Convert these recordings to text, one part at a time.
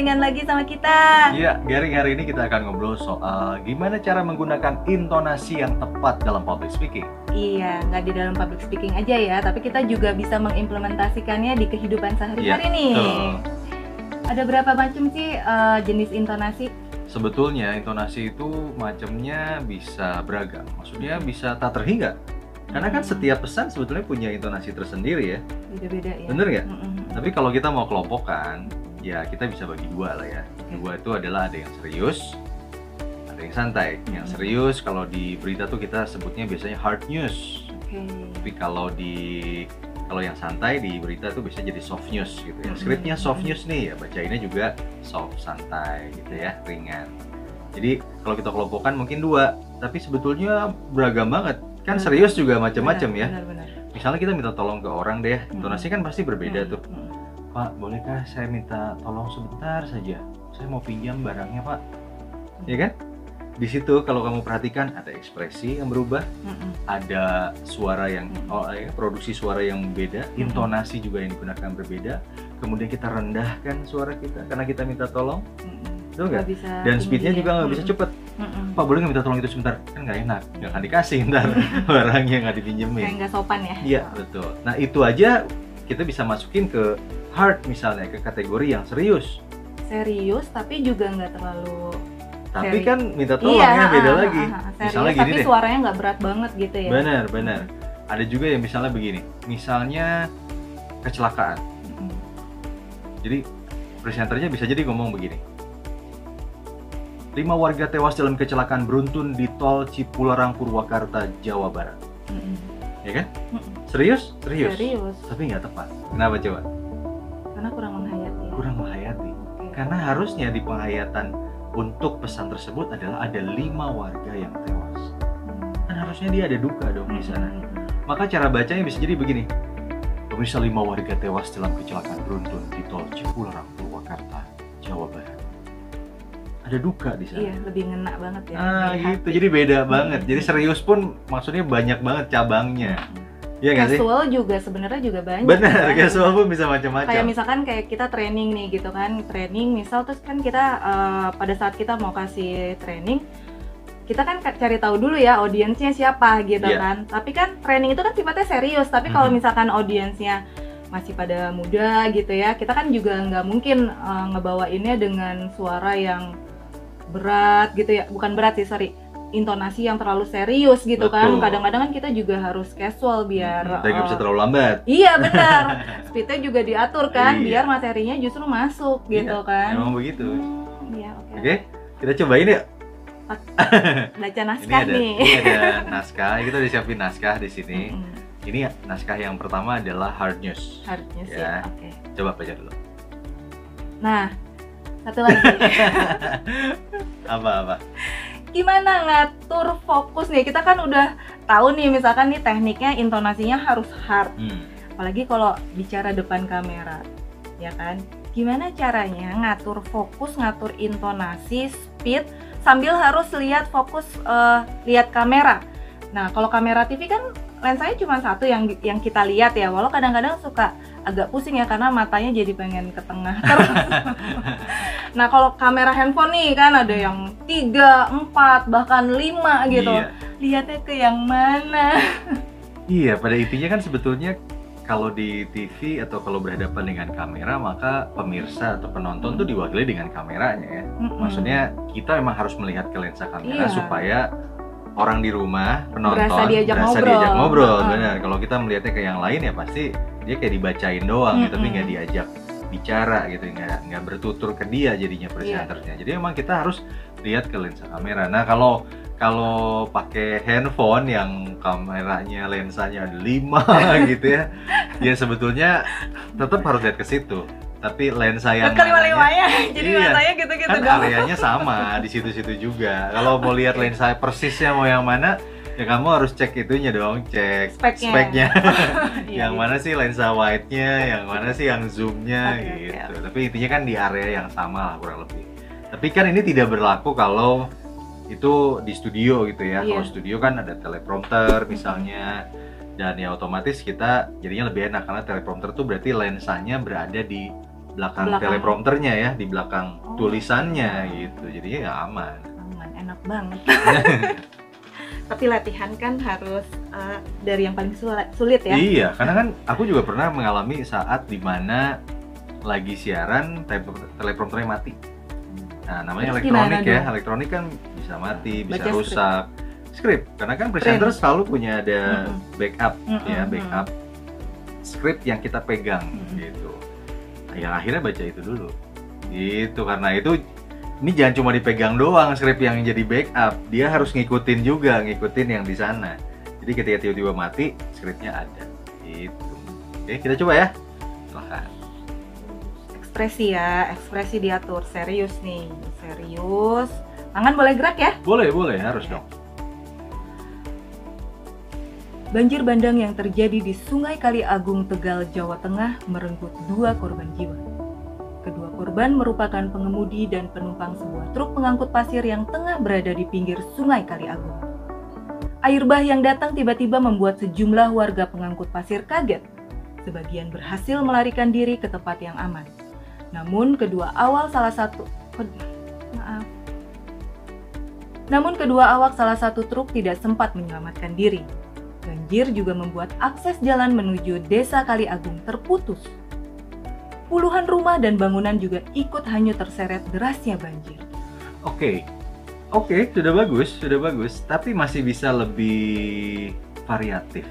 Garingan lagi sama kita. Iya, Garing hari ini kita akan ngobrol soal gimana cara menggunakan intonasi yang tepat dalam public speaking. Iya, nggak di dalam public speaking aja ya, tapi kita juga bisa mengimplementasikannya di kehidupan sehari-hari Iya, nih. betul. Ada berapa macam sih eh, jenis intonasi? Sebetulnya intonasi itu macamnya bisa beragam. Maksudnya bisa tak terhingga. Karena kan Hmm. setiap pesan sebetulnya punya intonasi tersendiri ya. Beda-beda ya. Bener nggak? Mm-mm. Tapi kalau kita mau kelompokkan, ya kita bisa bagi dua lah ya. Dua itu adalah ada yang serius, ada yang santai. Yang serius kalau di berita tuh kita sebutnya biasanya hard news. Oke. Tapi kalau di kalau yang santai di berita tuh bisa jadi soft news gitu ya. Mhm. Skripnya soft news nih ya bacainnya juga soft santai gitu ya, ringan. Jadi kalau kita kelompokkan mungkin dua, tapi sebetulnya beragam banget. Kan Benar. serius juga macam-macam Benar, ya. Benar-benar. Misalnya kita minta tolong ke orang deh, intonasi kan pasti berbeda Hmm, tuh. hmm. Pak, bolehkah saya minta tolong sebentar saja? Saya mau pinjam barangnya, Pak. Ya kan? Di situ kalau kamu perhatikan ada ekspresi yang berubah, Mm-mm. ada suara yang Hmm. oh, ya, produksi suara yang beda, intonasi juga yang digunakan berbeda. Kemudian kita rendahkan suara kita karena kita minta tolong, Mm-mm. betul nggak? Nggak bisa Dan speednya ya. juga nggak bisa Mm-mm. cepet. Mm-mm. Pak, boleh nggak minta tolong itu sebentar? Kan nggak enak, nggak akan dikasih ntar barangnya nggak Kayak dipinjemin. nggak sopan ya. Iya, betul. Nah, itu aja kita bisa masukin ke hard misalnya, ke kategori yang serius. Serius tapi juga nggak terlalu Tapi Seri- kan minta tolongnya Iya, beda ah, lagi. ah, ah, serius, Misalnya gini tapi deh. suaranya nggak berat banget gitu ya. Benar, benar. Ada juga yang misalnya begini. Misalnya kecelakaan. Jadi presenternya bisa jadi ngomong begini. Lima warga tewas dalam kecelakaan beruntun di tol Cipularang Purwakarta, Jawa Barat. Mm-mm. Ya kan? Mm-mm. Serius? Serius. Serius, Tapi nggak tepat. Kenapa coba? Harusnya di penghayatan untuk pesan tersebut adalah ada lima warga yang tewas. Hmm. Kan harusnya dia ada duka dong di sana. Mm-mm. Maka cara bacanya bisa jadi begini. Pemirsa lima warga tewas dalam kecelakaan beruntun di tol Cipularang, Purwakarta, Jawa Barat. Ada duka di sana. Iya, lebih ngena banget ya. Ah gitu, hati. jadi beda banget. Hmm. Jadi serius pun maksudnya banyak banget cabangnya. Mm-mm. Iya nggak sih? Casual juga sebenarnya juga banyak. Benar, kan? casual pun bisa Kayak macam-macam. misalkan kayak kita training nih gitu kan, training misal terus kan kita eh, pada saat kita mau kasih training kita kan ka- cari tahu dulu ya audiensnya siapa gitu Iya. kan. Tapi kan training itu kan sifatnya serius. Tapi kalau Mhm. misalkan audiensnya masih pada muda gitu ya, kita kan juga nggak mungkin eh, ngebawainnya dengan suara yang berat gitu ya. Bukan berat sih, sorry. Intonasi yang terlalu serius gitu kan. Betul. Kadang-kadang kan kita juga harus casual biar Hmm, Dan nggak bisa eh, terlalu lambat. Iya benar. Speednya juga diatur kan, Iya. biar materinya justru masuk gitu Iya, kan. Memang begitu. Hmm, Iya oke. Oke, kita cobain ya. Baca Ini naskah ada, nih. ini ada naskah. Kita udah siapin naskah di sini. Mm-mm. Ini naskah yang pertama adalah hard news. Harusnya sih. Ya. Oke. Coba baca dulu. Nah, satu lagi. Apa-apa? Gimana ngatur fokus nih? Kita kan udah tahu nih misalkan nih tekniknya intonasinya harus hard. Hmm. Apalagi kalau bicara depan kamera. Ya kan? Gimana caranya ngatur fokus, ngatur intonasi, speed sambil harus lihat fokus eh, lihat kamera. Nah, kalau kamera TV kan lensanya cuma satu yang yang kita lihat ya. Walau kadang-kadang suka agak pusing ya karena matanya jadi pengen ke tengah terus. nah, kalau kamera handphone nih kan ada yang tiga, empat, bahkan lima gitu. Iya. Lihatnya ke yang mana? Iya, pada intinya kan sebetulnya kalau di TV atau kalau berhadapan dengan kamera, maka pemirsa atau penonton tuh diwakili dengan kameranya ya. Mm-mm. Maksudnya kita memang harus melihat ke lensa kamera Iya. supaya orang di rumah penonton Berasa diajak berasa ngobrol. diajak ngobrol, Heeh. benar. Kalau kita melihatnya ke yang lain ya pasti dia kayak dibacain doang, gitu, tapi Mm-mm. nggak diajak bicara gitu, nggak nggak bertutur ke dia jadinya Iya. presenternya. Jadi memang kita harus lihat ke lensa kamera. Nah kalau kalau pakai handphone yang kameranya lensanya ada lima gitu ya, ya sebetulnya tetap harus lihat ke situ. Tapi lensa yang ke lima mananya- limanya jadi Iya. matanya gitu-gitu kan dong. areanya sama di situ-situ juga. Kalau mau lihat lensa persisnya mau yang mana, ya kamu harus cek itunya dong, cek Speknya. speknya. Iya, yang iya. mana sih lensa wide-nya, yang mana sih yang zoom-nya oke, gitu. Tapi intinya kan di area yang sama lah kurang lebih. Tapi kan ini tidak berlaku kalau itu di studio gitu ya. Iya. Kalau studio kan ada teleprompter misalnya dan ya otomatis kita jadinya lebih enak karena teleprompter tuh berarti lensanya berada di belakang, Belakang. teleprompternya ya, di belakang Oh. tulisannya gitu. Jadinya ya aman. aman enak banget tapi latihan kan harus eh, dari yang paling sulit, ya Iya, karena kan aku juga pernah mengalami saat di mana lagi siaran tele- teleprompternya mati. Nah, namanya Terus elektronik ya, dong? elektronik kan bisa mati, bisa Baca script. rusak. Script, karena kan presenter selalu punya ada Mm-mm. backup ya, Mm-mm. backup script yang kita pegang Mm-mm. gitu. Nah, yang akhirnya baca itu dulu. Gitu, karena itu ini jangan cuma dipegang doang script yang jadi backup, dia harus ngikutin juga, ngikutin yang di sana. Jadi ketika tiba-tiba mati, scriptnya ada. Gitu. Oke, kita coba ya. Silahkan. ekspresi ya ekspresi diatur serius nih serius tangan boleh gerak ya Boleh, boleh, harus dong. Banjir bandang yang terjadi di Sungai Kali Agung, Tegal, Jawa Tengah merenggut dua korban jiwa. Korban merupakan pengemudi dan penumpang sebuah truk pengangkut pasir yang tengah berada di pinggir Sungai Kali Agung. Air bah yang datang tiba-tiba membuat sejumlah warga pengangkut pasir kaget. Sebagian berhasil melarikan diri ke tempat yang aman. Namun kedua awal salah satu maaf. Namun kedua awak salah satu truk tidak sempat menyelamatkan diri. Banjir juga membuat akses jalan menuju Desa Kali Agung terputus. Puluhan rumah dan bangunan juga ikut hanyut terseret derasnya banjir. Oke. Oke, sudah bagus, sudah bagus, tapi masih bisa lebih variatif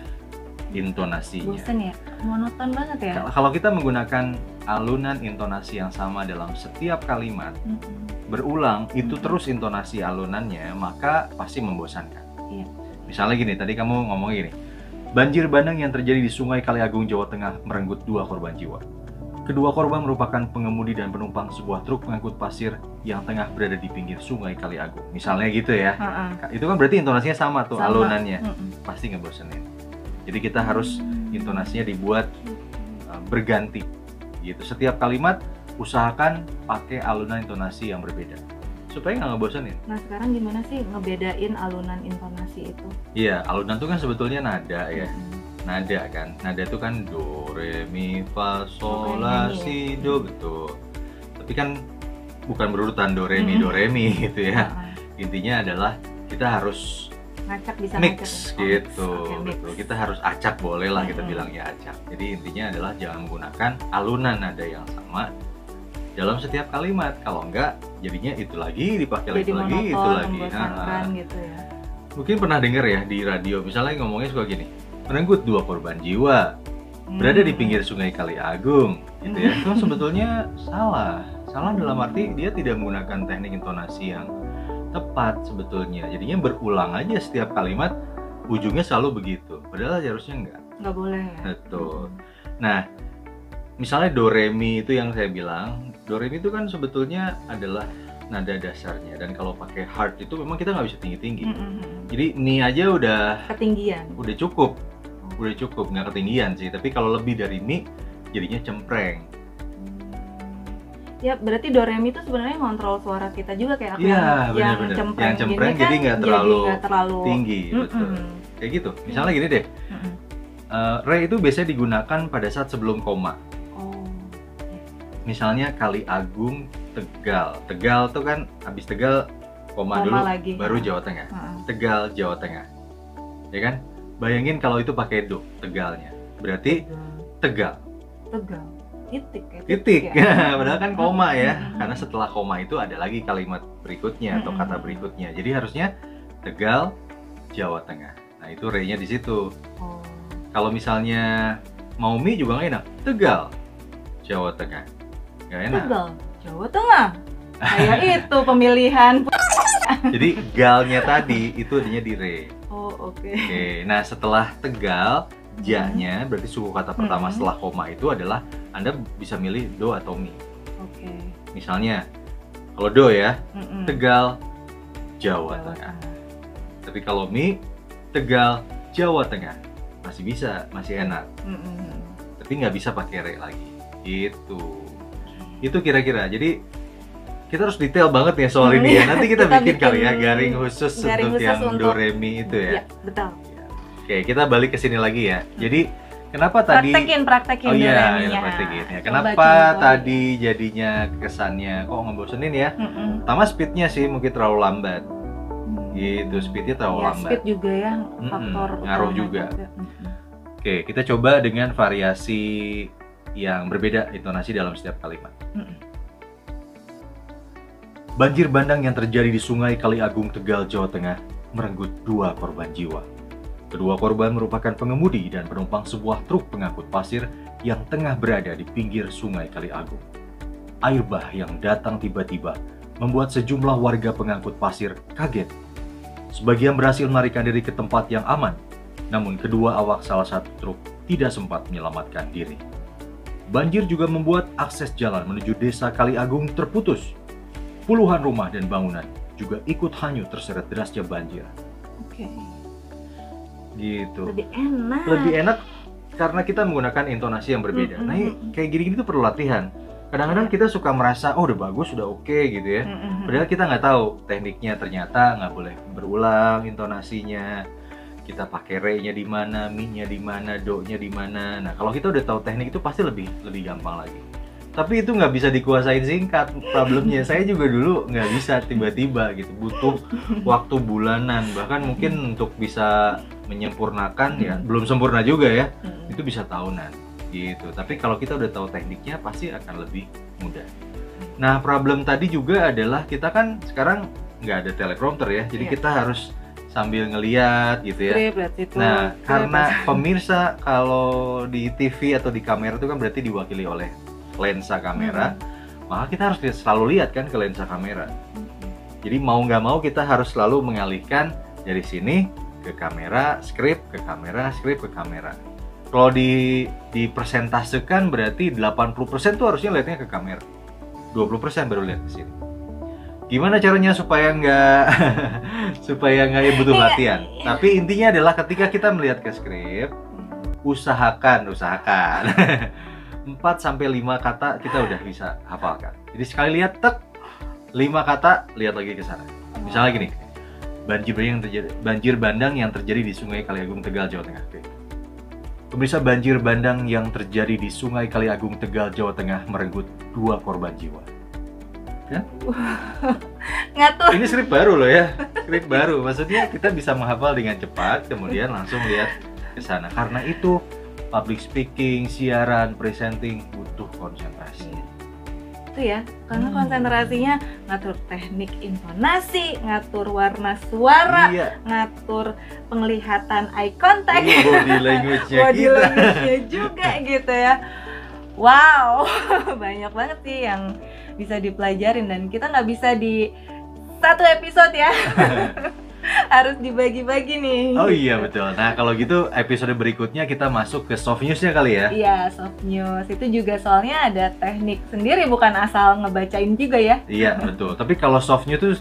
intonasinya. Bosan ya? Monoton banget ya? Kalau- kita menggunakan alunan intonasi yang sama dalam setiap kalimat Mm-mm. berulang, itu Mhm. terus intonasi alunannya, maka pasti membosankan. Iya. Misalnya gini, tadi kamu ngomong gini, banjir bandang yang terjadi di Sungai Kaliagung, Jawa Tengah merenggut dua korban jiwa. Kedua korban merupakan pengemudi dan penumpang sebuah truk pengangkut pasir yang tengah berada di pinggir Sungai Kaliagung. Misalnya gitu ya. Ha-ha. Itu kan berarti intonasinya sama tuh Sama. alunannya. Mm-mm. Pasti ngebosenin. Jadi kita harus intonasinya dibuat uh, berganti gitu. Setiap kalimat usahakan pakai alunan intonasi yang berbeda supaya nggak ngebosenin. Nah sekarang gimana sih ngebedain alunan intonasi itu? Iya, alunan itu kan sebetulnya nada ya. Mm-mm. Nada kan. Nada itu kan do, re, mi, fa, sol, la, si, do betul. Tapi kan bukan berurutan do, re, mi, do, re, mi gitu ya. Intinya adalah kita harus Ngacak bisa mix ngacak? Oh, gitu. Mix. betul. Kita harus acak boleh lah kita Mm-mm. bilangnya acak. Jadi intinya adalah jangan menggunakan alunan nada yang sama dalam setiap kalimat. Kalau enggak jadinya itu lagi dipakai Jadi itu lagi itu lagi. Ha-ha. gitu ya. Mungkin pernah dengar ya di radio misalnya ngomongnya suka gini. Merenggut dua korban jiwa berada di Hmm. pinggir Sungai Kali Agung gitu ya. Itu sebetulnya salah. Salah dalam arti dia tidak menggunakan teknik intonasi yang tepat sebetulnya. Jadinya berulang aja setiap kalimat ujungnya selalu begitu. Padahal harusnya enggak. nggak boleh ya. Betul. Nah, misalnya do re mi itu yang saya bilang, do re mi itu kan sebetulnya adalah nada dasarnya dan kalau pakai hard itu memang kita nggak bisa tinggi-tinggi. Mm-mm. Jadi mi aja udah Ketinggian. udah cukup udah cukup nggak ketinggian sih tapi kalau lebih dari mi jadinya cempreng Ya berarti do re mi itu sebenarnya ngontrol suara kita juga kayak aku Iya, yang, yang benar-benar. cempreng, Yang cempreng gini jadi kan nggak terlalu terlalu tinggi betul Mm-mm. kayak gitu misalnya gini deh Mm-mm. eh, re itu biasanya digunakan pada saat sebelum koma Oh. misalnya kali agung tegal tegal tuh kan habis tegal koma, Koma dulu lagi. baru jawa tengah Heeh. tegal jawa tengah ya kan bayangin kalau itu pakai do tegalnya berarti tegal Tegal. Titik ya. titik ya. padahal kan koma ya Mm-mm. karena setelah koma itu ada lagi kalimat berikutnya atau kata berikutnya jadi harusnya tegal jawa tengah nah itu re nya di situ Oh. kalau misalnya mau mi juga nggak enak tegal jawa tengah nggak enak Tegal. Jawa Tengah. Kayak itu pemilihan. Jadi galnya tadi itu adanya di re Oh, oke. oke nah setelah tegal ja-nya berarti suku kata pertama Mm-mm. setelah koma itu adalah anda bisa milih do atau mi Oke. misalnya kalau do ya Mm-mm. tegal jawa Jawa tengah Tengah. Tapi kalau mie Tegal Jawa Tengah masih bisa, masih enak. Mm-mm. Tapi nggak bisa pakai re lagi. Gitu. Itu kira-kira. Jadi kita harus detail banget ya soal ini ya. Nanti kita, Kita bikin, kali ya bikin garing khusus garing untuk khusus yang do untuk- re mi itu ya. Iya, betul. Oke, kita balik ke sini lagi ya. Jadi kenapa tadi Praktekin, praktekin Oh iya, ya, praktekin ya. Coba Kenapa contohin. tadi jadinya kesannya kok ngebosenin ya? Mm-mm. Pertama speednya sih mungkin terlalu lambat. Gitu, speednya terlalu Ya, lambat. speed juga ya faktor ngaruh utama juga. Mm-mm. Oke, kita coba dengan variasi yang berbeda intonasi dalam setiap kalimat. Mm-mm. Banjir bandang yang terjadi di Sungai Kali Agung, Tegal, Jawa Tengah merenggut dua korban jiwa. Kedua korban merupakan pengemudi dan penumpang sebuah truk pengangkut pasir yang tengah berada di pinggir Sungai Kali Agung. Air bah yang datang tiba-tiba membuat sejumlah warga pengangkut pasir kaget. Sebagian berhasil melarikan diri ke tempat yang aman, namun kedua awak salah satu truk tidak sempat menyelamatkan diri. Banjir juga membuat akses jalan menuju desa Kali Agung terputus. Puluhan rumah dan bangunan juga ikut hanyut terseret derasnya banjir. Oke. Gitu. Lebih enak. Lebih enak karena kita menggunakan intonasi yang berbeda. Mm, mm, Nah, mm, mm. kayak gini-gini tuh perlu latihan. Kadang-kadang Iya. kita suka merasa, oh udah bagus, udah oke gitu ya. Mm-mm. Padahal kita nggak tahu tekniknya ternyata nggak boleh berulang intonasinya. Kita pakai re-nya di mana, mi-nya di mana, do-nya di mana. Nah, kalau kita udah tahu teknik itu pasti lebih lebih gampang lagi. Tapi itu nggak bisa dikuasain singkat problemnya. Saya juga dulu nggak bisa tiba-tiba gitu. Butuh waktu bulanan. Bahkan mungkin untuk bisa menyempurnakan ya belum sempurna juga ya. Itu bisa tahunan gitu. Tapi kalau kita udah tahu tekniknya pasti akan lebih mudah. Nah, problem tadi juga adalah kita kan sekarang nggak ada teleprompter ya. Jadi Iya. kita harus sambil ngeliat gitu ya. Nah, karena pemirsa kalau di TV atau di kamera itu kan berarti diwakili oleh lensa kamera, maka kita harus selalu lihat kan ke lensa kamera. situ. Jadi mau nggak mau kita harus selalu mengalihkan dari sini ke kamera, skrip ke kamera, skrip ke kamera. Kalau di dipersentasekan berarti 80% tuh harusnya lihatnya ke kamera. 20% baru lihat ke sini. Gimana caranya supaya nggak supaya nggak ya butuh Iya. latihan. Tapi intinya adalah ketika kita melihat ke skrip, usahakan, usahakan 4 sampai 5 kata kita udah bisa hafalkan. Jadi sekali lihat tek 5 kata lihat lagi ke sana. Misalnya gini. Banjir bandang yang terjadi banjir bandang yang terjadi di Sungai Kaliagung Tegal Jawa Tengah. Oke. Pemirsa banjir bandang yang terjadi di Sungai Kaliagung Tegal Jawa Tengah merenggut dua korban jiwa. Ngatur. Ini skrip baru loh ya, skrip baru. Maksudnya kita bisa menghafal dengan cepat, kemudian langsung lihat ke sana. Karena itu public speaking, siaran, presenting butuh konsentrasi. Itu ya, karena Hmm. konsentrasinya ngatur teknik intonasi, ngatur warna suara, Iya, ngatur penglihatan eye contact, ini body language-nya body kita. language-nya juga gitu ya. Wow, banyak banget sih yang bisa dipelajarin dan kita nggak bisa di satu episode ya. Harus dibagi-bagi nih. Oh iya betul. Nah kalau gitu episode berikutnya kita masuk ke soft newsnya kali ya. Iya, soft news itu juga soalnya ada teknik sendiri bukan asal ngebacain juga ya. Iya betul. Tapi kalau soft news tuh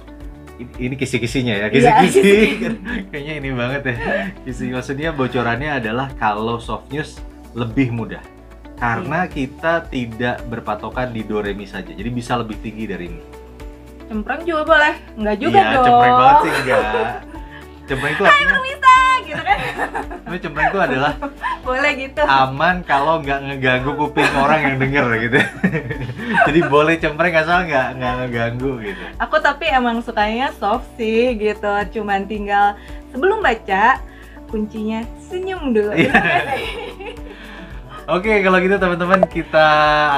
ini kisi-kisinya ya, Iya, kisi-kisi. kisi-kisi. Kayaknya ini banget ya. Kisi maksudnya bocorannya adalah kalau soft news lebih mudah. Karena Iya. kita tidak berpatokan di do re mi saja. Jadi bisa lebih tinggi dari ini. Cempreng juga boleh, nggak juga iya, dong. cempreng banget sih enggak. Cempreng itu artinya, Bisa gitu kan? tapi cempreng itu adalah boleh gitu. aman kalau nggak ngeganggu kuping orang yang denger gitu. Jadi boleh cempreng asal nggak nggak ngeganggu gitu. Aku tapi emang sukanya soft sih gitu. Cuman tinggal sebelum baca kuncinya senyum dulu. Iya. Oke, kalau gitu teman-teman kita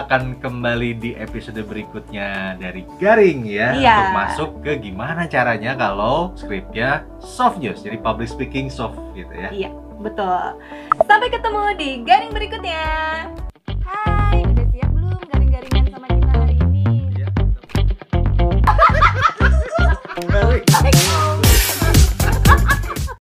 akan kembali di episode berikutnya dari Garing ya iya. untuk masuk ke gimana caranya kalau skripnya soft news, jadi public speaking soft gitu ya. Iya, betul. Sampai ketemu di Garing berikutnya. Hai, udah siap belum garing-garingan sama kita hari ini? Iya.